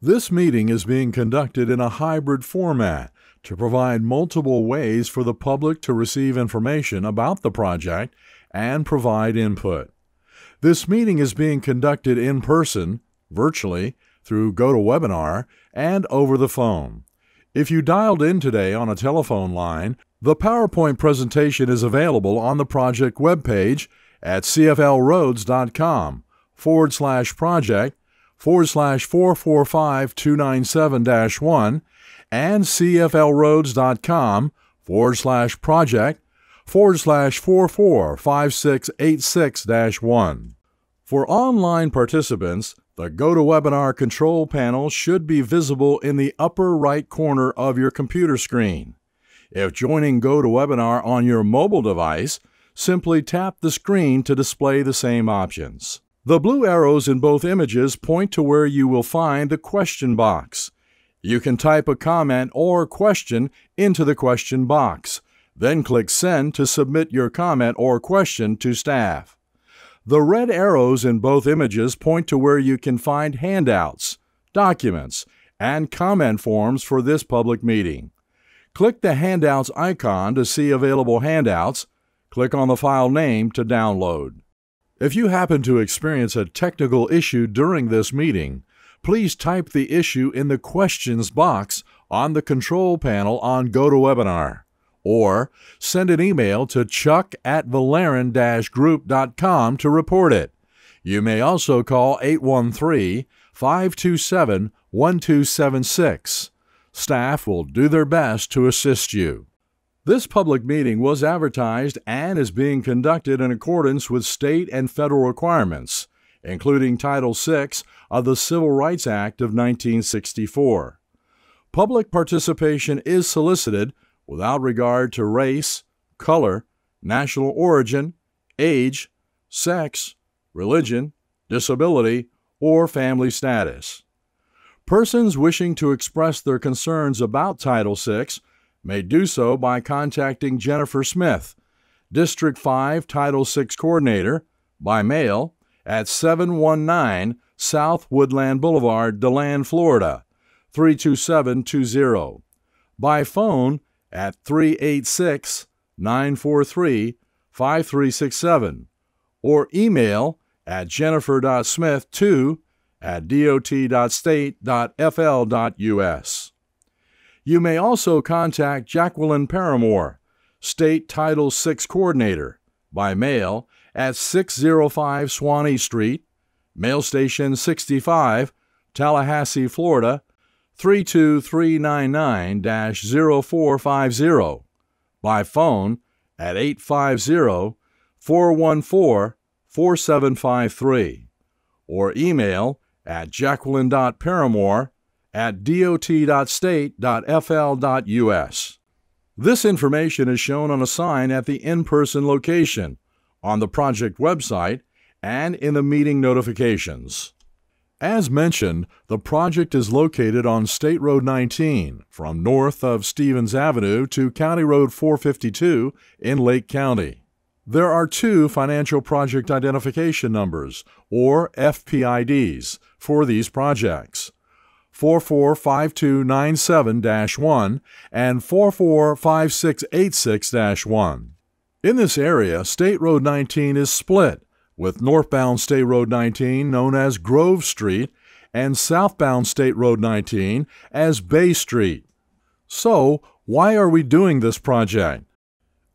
This meeting is being conducted in a hybrid format to provide multiple ways for the public to receive information about the project and provide input. This meeting is being conducted in person, virtually, through GoToWebinar, and over the phone. If you dialed in today on a telephone line, the PowerPoint presentation is available on the project webpage at cflroads.com forward slash project forward slash 445 297 1 and cflroads.com forward slash project forward slash 445686 1. For online participants, the GoToWebinar control panel should be visible in the upper right corner of your computer screen. If joining GoToWebinar on your mobile device, simply tap the screen to display the same options. The blue arrows in both images point to where you will find the question box. You can type a comment or question into the question box, then click Send to submit your comment or question to staff. The red arrows in both images point to where you can find handouts, documents, and comment forms for this public meeting. Click the Handouts icon to see available handouts. Click on the file name to download. If you happen to experience a technical issue during this meeting, please type the issue in the questions box on the control panel on GoToWebinar or send an email to chuck at valerin group.com to report it. You may also call 813 527 1276. Staff will do their best to assist you. This public meeting was advertised and is being conducted in accordance with state and federal requirements, including Title VI of the Civil Rights Act of 1964. Public participation is solicited without regard to race, color, national origin, age, sex, religion, disability, or family status. Persons wishing to express their concerns about Title VI may do so by contacting Jennifer Smith, District 5 Title VI Coordinator, by mail at 719 South Woodland Boulevard, DeLand, Florida 32720, by phone at 386 943 5367, or email at jennifer.smith2 at dot.state.fl.us. You may also contact Jacqueline Paramore, State Title VI Coordinator, by mail at 605 Suwannee Street, Mail Station 65, Tallahassee, Florida 32399 0450, by phone at 850 414 4753, or email at jacqueline.paramore at dot.state.fl.us. This information is shown on a sign at the in person location, on the project website, and in the meeting notifications. As mentioned, the project is located on State Road 19 from north of Stevens Avenue to County Road 452 in Lake County. There are two Financial Project Identification Numbers, or FPIDs, for these projects. 445297 1 and 445686 1. In this area, State Road 19 is split, with northbound State Road 19 known as Grove Street and southbound State Road 19 as Bay Street. So, why are we doing this project?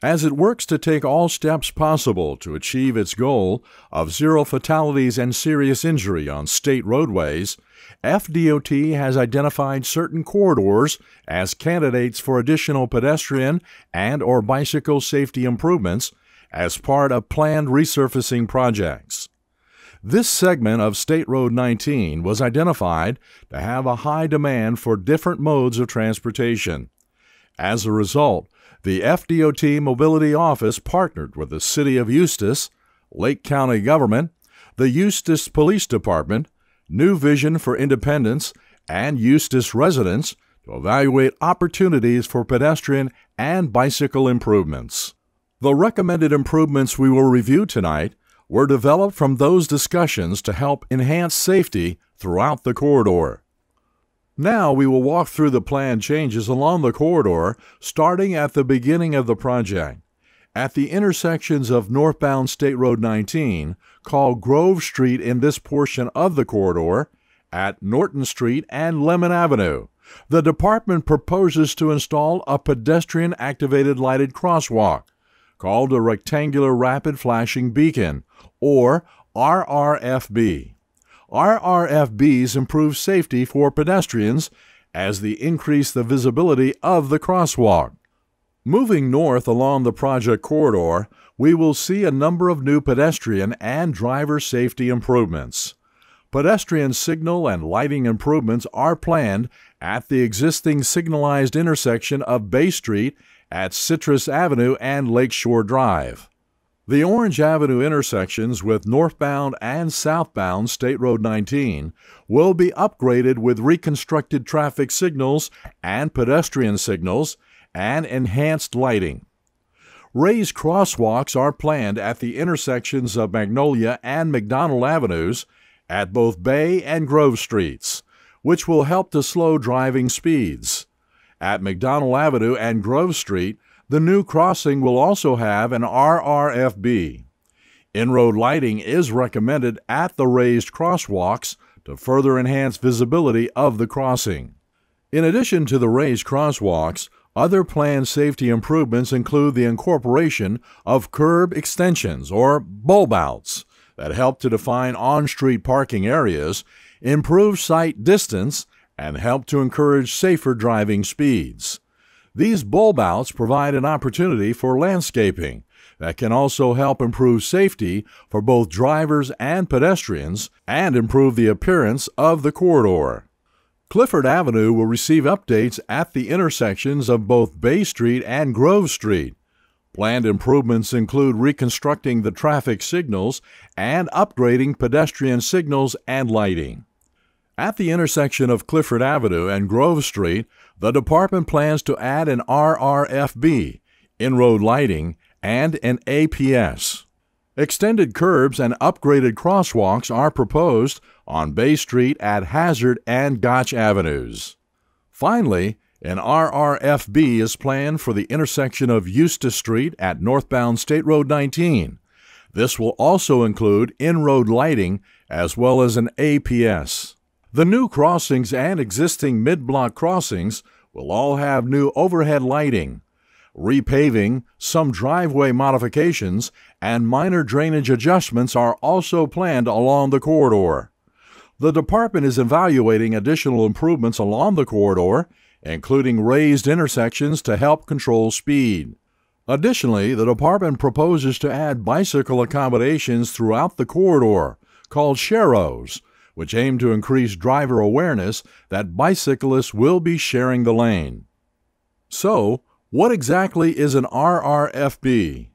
As it works to take all steps possible to achieve its goal of zero fatalities and serious injury on state roadways, FDOT has identified certain corridors as candidates for additional pedestrian and or bicycle safety improvements as part of planned resurfacing projects. This segment of State Road 19 was identified to have a high demand for different modes of transportation. As a result, the FDOT Mobility Office partnered with the City of Eustis, Lake County Government, the Eustis Police Department, New Vision for Independence, and Eustis residents to evaluate opportunities for pedestrian and bicycle improvements. The recommended improvements we will review tonight were developed from those discussions to help enhance safety throughout the corridor. Now we will walk through the planned changes along the corridor starting at the beginning of the project. At the intersections of northbound State Road 19, called Grove Street in this portion of the corridor, at Norton Street and Lemon Avenue, the department proposes to install a pedestrian activated lighted crosswalk called a rectangular rapid flashing beacon, or RRFB. RRFBs improve safety for pedestrians as they increase the visibility of the crosswalk. Moving north along the project corridor, we will see a number of new pedestrian and driver safety improvements. Pedestrian signal and lighting improvements are planned at the existing signalized intersection of Bay Street at Citrus Avenue and Lakeshore Drive. The Orange Avenue intersections with northbound and southbound State Road 19 will be upgraded with reconstructed traffic signals and pedestrian signals and enhanced lighting. Raised crosswalks are planned at the intersections of Magnolia and McDonald Avenues at both Bay and Grove Streets, which will help to slow driving speeds. At McDonald Avenue and Grove Street, the new crossing will also have an RRFB. In-road lighting is recommended at the raised crosswalks to further enhance visibility of the crossing. In addition to the raised crosswalks, other planned safety improvements include the incorporation of curb extensions or bulb outs that help to define on street parking areas, improve sight distance, and help to encourage safer driving speeds. These bulb outs provide an opportunity for landscaping that can also help improve safety for both drivers and pedestrians and improve the appearance of the corridor. Clifford Avenue will receive updates at the intersections of both Bay Street and Grove Street. Planned improvements include reconstructing the traffic signals and upgrading pedestrian signals and lighting. At the intersection of Clifford Avenue and Grove Street, the department plans to add an RRFB, in road lighting, and an APS. Extended curbs and upgraded crosswalks are proposed on Bay Street at Hazzard and Gottsche Avenues. Finally, an RRFB is planned for the intersection of Eustis Street at northbound State Road 19. This will also include in road lighting as well as an APS. The new crossings and existing mid block crossings will all have new overhead lighting. Repaving, some driveway modifications, and minor drainage adjustments are also planned along the corridor. The department is evaluating additional improvements along the corridor, including raised intersections to help control speed. Additionally, the department proposes to add bicycle accommodations throughout the corridor, called sharrows, which aim to increase driver awareness that bicyclists will be sharing the lane. So, what exactly is an RRFB?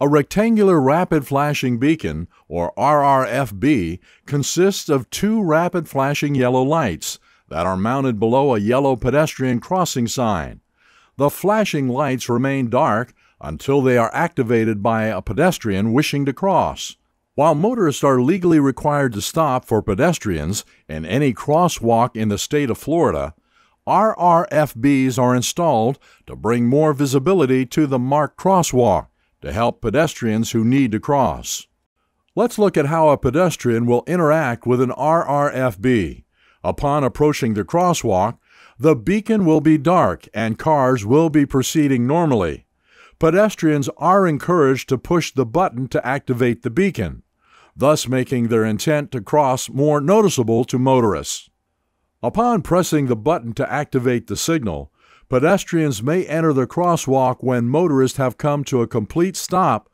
A rectangular rapid flashing beacon, or RRFB, consists of two rapid flashing yellow lights that are mounted below a yellow pedestrian crossing sign. The flashing lights remain dark until they are activated by a pedestrian wishing to cross. While motorists are legally required to stop for pedestrians in any crosswalk in the state of Florida, RRFBs are installed to bring more visibility to the marked crosswalk to help pedestrians who need to cross. Let's look at how a pedestrian will interact with an RRFB. Upon approaching the crosswalk, the beacon will be dark and cars will be proceeding normally pedestrians are encouraged to push the button to activate the beacon, thus making their intent to cross more noticeable to motorists. Upon pressing the button to activate the signal, pedestrians may enter the crosswalk when motorists have come to a complete stop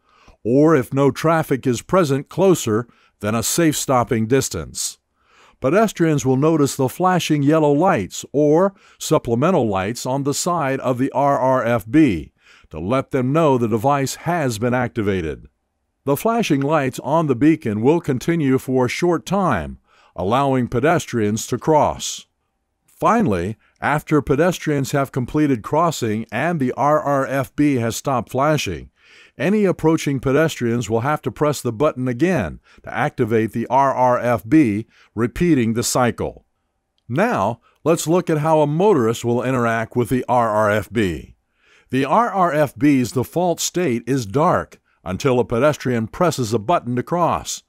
or if no traffic is present closer than a safe stopping distance. Pedestrians will notice the flashing yellow lights or supplemental lights on the side of the RRFB to let them know the device has been activated. The flashing lights on the beacon will continue for a short time, allowing pedestrians to cross. Finally, after pedestrians have completed crossing and the RRFB has stopped flashing, any approaching pedestrians will have to press the button again to activate the RRFB, repeating the cycle. Now, let's look at how a motorist will interact with the RRFB. The RRFB's default state is dark until a pedestrian presses a button to cross.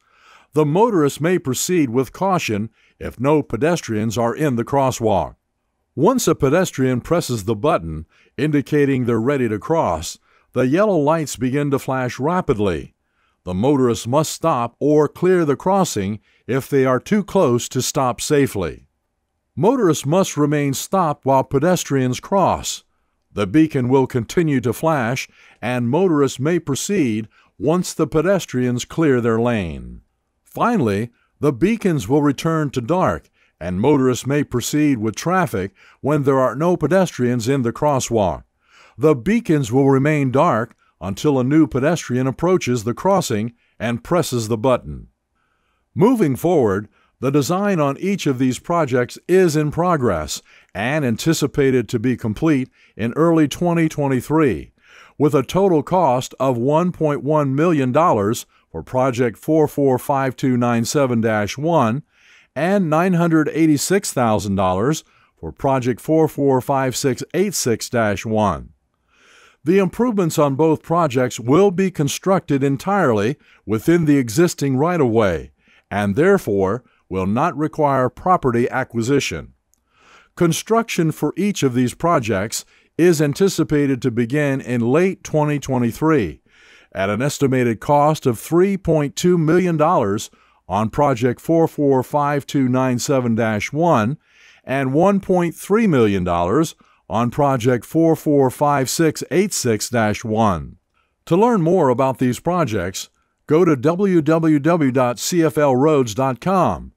The motorist may proceed with caution if no pedestrians are in the crosswalk. Once a pedestrian presses the button, indicating they're ready to cross, the yellow lights begin to flash rapidly. The motorist must stop or clear the crossing if they are too close to stop safely. Motorists must remain stopped while pedestrians cross. The beacon will continue to flash, and motorists may proceed once the pedestrians clear their lane. Finally, the beacons will return to dark, and motorists may proceed with traffic when there are no pedestrians in the crosswalk. The beacons will remain dark until a new pedestrian approaches the crossing and presses the button. Moving forward, the design on each of these projects is in progress and anticipated to be complete in early 2023, with a total cost of $1.1 million for Project 445297 1 and $986,000 for Project 445686 1. The improvements on both projects will be constructed entirely within the existing right of way and therefore will not require property acquisition. Construction for each of these projects is anticipated to begin in late 2023 at an estimated cost of $3.2 million on Project 445297 1 and $1.3 million on Project 445686 1. To learn more about these projects, go to www.cflroads.com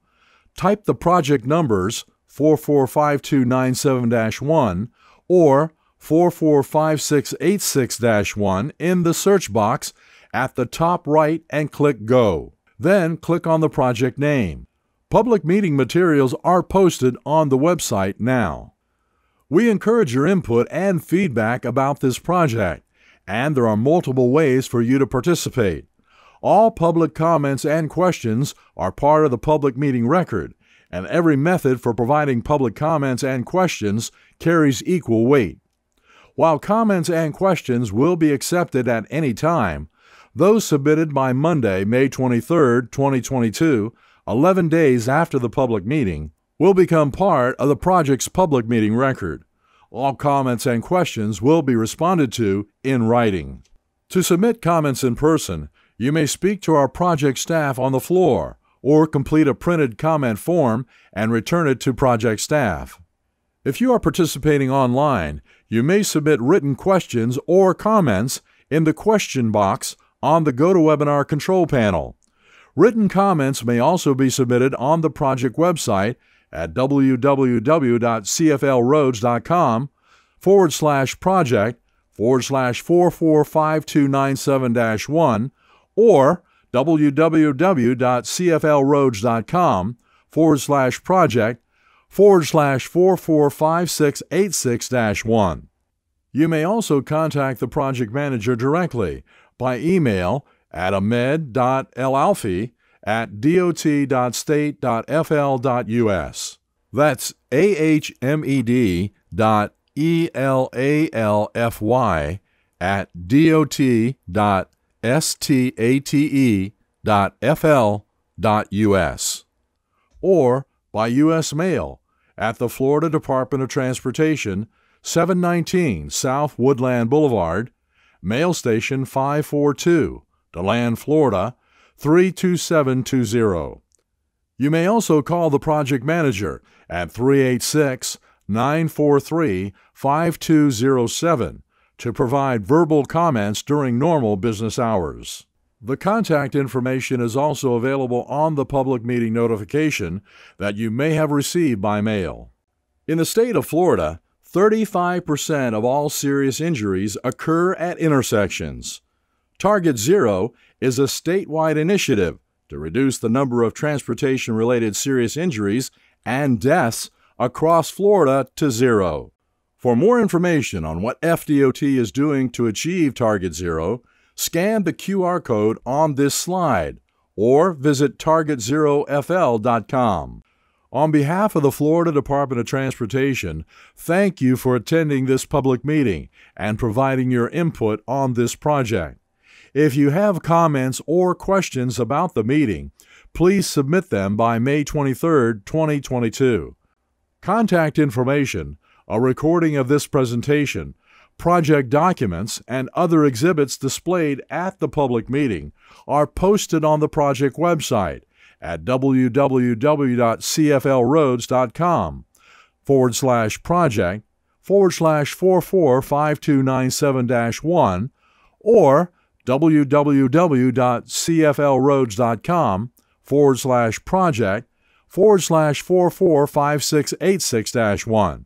type the project numbers 445297 1 or 445686 1 in the search box at the top right and click Go. Then click on the project name. Public meeting materials are posted on the website now. We encourage your input and feedback about this project, and there are multiple ways for you to participate. All public comments and questions are part of the public meeting record, and every method for providing public comments and questions carries equal weight. While comments and questions will be accepted at any time, those submitted by Monday, May 23, 2022, 11 days after the public meeting, will become part of the project's public meeting record. All comments and questions will be responded to in writing. To submit comments in person, you may speak to our project staff on the floor or complete a printed comment form and return it to project staff. If you are participating online, you may submit written questions or comments in the question box on the GoToWebinar control panel. Written comments may also be submitted on the project website at www.cflroads.com forward slash project forward slash 445297 1 or www.cflroads.com forward slash project forward slash 445686 1. You may also contact the project manager directly by email at ahmed.elalfy at dot.state.fl.us. That's A-H-M-E-D dot E-L-A-L-F-Y at state.fl.us, or by U.S. mail at the Florida Department of Transportation, 719 South Woodland Boulevard, Mail Station 542, DeLand, Florida 32720. You may also call the project manager at 386 943 5207 to provide verbal comments during normal business hours. The contact information is also available on the public meeting notification that you may have received by mail. In the state of Florida, 35% of all serious injuries occur at intersections. Target Zero is a statewide initiative to reduce the number of transportation related serious injuries and deaths across Florida to zero. For more information on what FDOT is doing to achieve Target Zero, scan the QR code on this slide or visit targetzerofl.com. On behalf of the Florida Department of Transportation, thank you for attending this public meeting and providing your input on this project. If you have comments or questions about the meeting, please submit them by May 23, 2022. Contact information, a recording of this presentation, project documents, and other exhibits displayed at the public meeting are posted on the project website at www.cflroads.com forward slash project forward slash 445297 1 or www.cflroads.com forward slash project forward slash 445686 1.